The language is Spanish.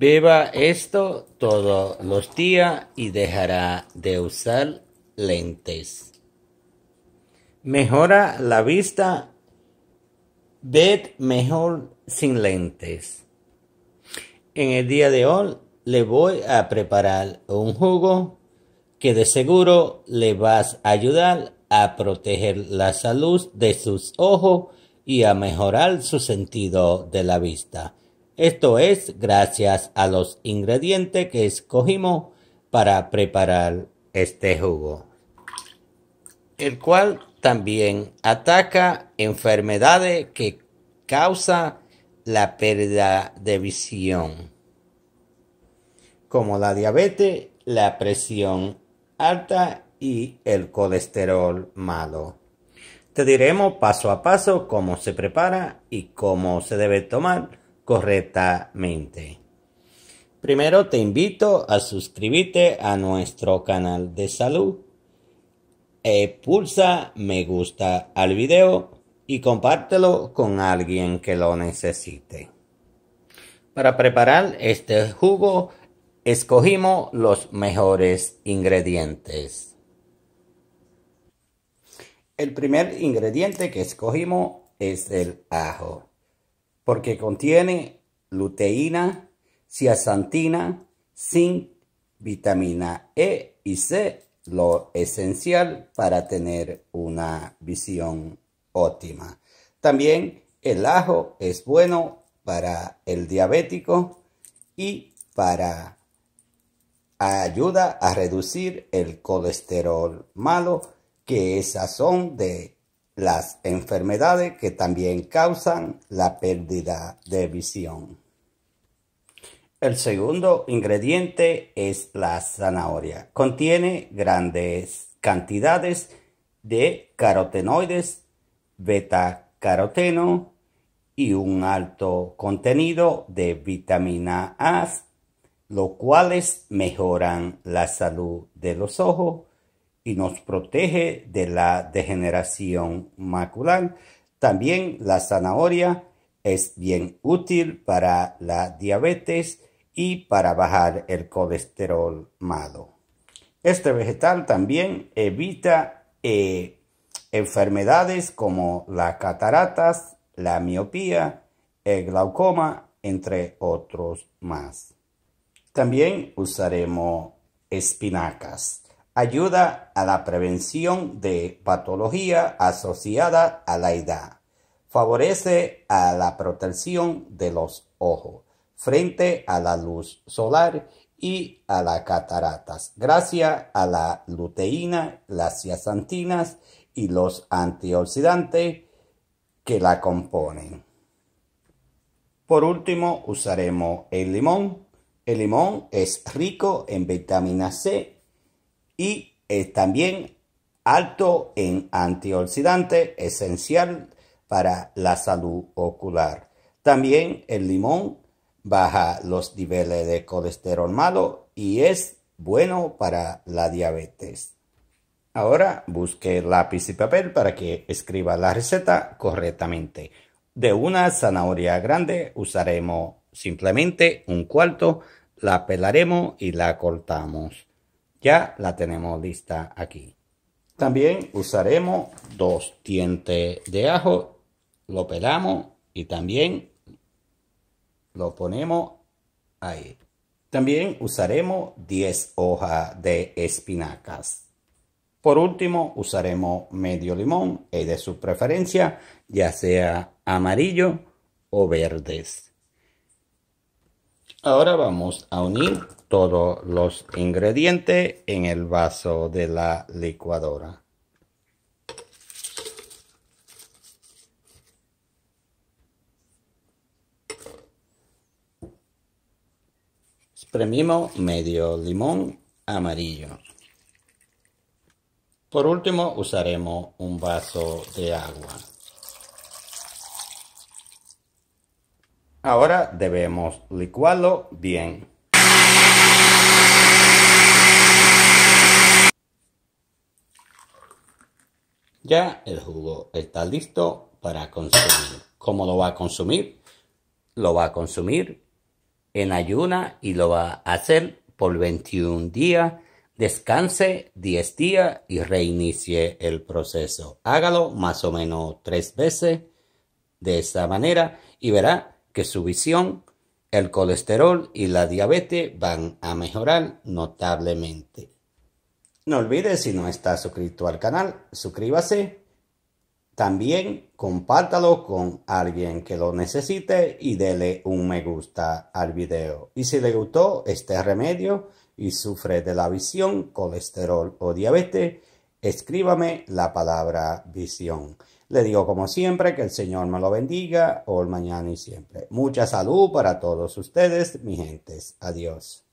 Beba esto todos los días y dejará de usar lentes. Mejora la vista. Ved mejor sin lentes. En el día de hoy le voy a preparar un jugo que de seguro le vas a ayudar a proteger la salud de sus ojos y a mejorar su sentido de la vista. Esto es gracias a los ingredientes que escogimos para preparar este jugo, el cual también ataca enfermedades que causan la pérdida de visión, como la diabetes, la presión alta y el colesterol malo. Te diremos paso a paso cómo se prepara y cómo se debe tomar correctamente. Primero te invito a suscribirte a nuestro canal de salud. E pulsa me gusta al video y compártelo con alguien que lo necesite. Para preparar este jugo escogimos los mejores ingredientes. El primer ingrediente que escogimos es el ajo, porque contiene luteína, ciasantina, zinc, vitamina E y C, lo esencial para tener una visión óptima. También el ajo es bueno para el diabético y para ayuda a reducir el colesterol malo que esas son de las enfermedades que también causan la pérdida de visión. El segundo ingrediente es la zanahoria. Contiene grandes cantidades de carotenoides, beta-caroteno y un alto contenido de vitamina A, los cuales mejoran la salud de los ojos y nos protege de la degeneración macular. También la zanahoria es bien útil para la diabetes y para bajar el colesterol malo. Este vegetal también evita eh, enfermedades como las cataratas, la miopía, el glaucoma, entre otros más. También usaremos espinacas ayuda a la prevención de patología asociada a la edad. Favorece a la protección de los ojos frente a la luz solar y a las cataratas, gracias a la luteína, las ciasantinas y los antioxidantes que la componen. Por último, usaremos el limón. El limón es rico en vitamina C y es también alto en antioxidante esencial para la salud ocular. También el limón baja los niveles de colesterol malo y es bueno para la diabetes. Ahora busque lápiz y papel para que escriba la receta correctamente. De una zanahoria grande usaremos simplemente un cuarto, la pelaremos y la cortamos. Ya la tenemos lista aquí. También usaremos dos dientes de ajo. Lo pelamos y también lo ponemos ahí. También usaremos 10 hojas de espinacas. Por último, usaremos medio limón y de su preferencia, ya sea amarillo o verdes. Ahora vamos a unir todos los ingredientes en el vaso de la licuadora. Exprimimos medio limón amarillo. Por último usaremos un vaso de agua. Ahora debemos licuarlo bien. Ya el jugo está listo para consumir. ¿Cómo lo va a consumir? Lo va a consumir en ayuna y lo va a hacer por 21 días. Descanse 10 días y reinicie el proceso. Hágalo más o menos tres veces de esta manera y verá que su visión, el colesterol y la diabetes van a mejorar notablemente. No olvide si no está suscrito al canal, suscríbase también compártalo con alguien que lo necesite y dele un me gusta al video. Y si le gustó este remedio y sufre de la visión, colesterol o diabetes, escríbame la palabra visión. Le digo como siempre que el Señor me lo bendiga hoy, mañana y siempre. Mucha salud para todos ustedes, mi gentes. Adiós.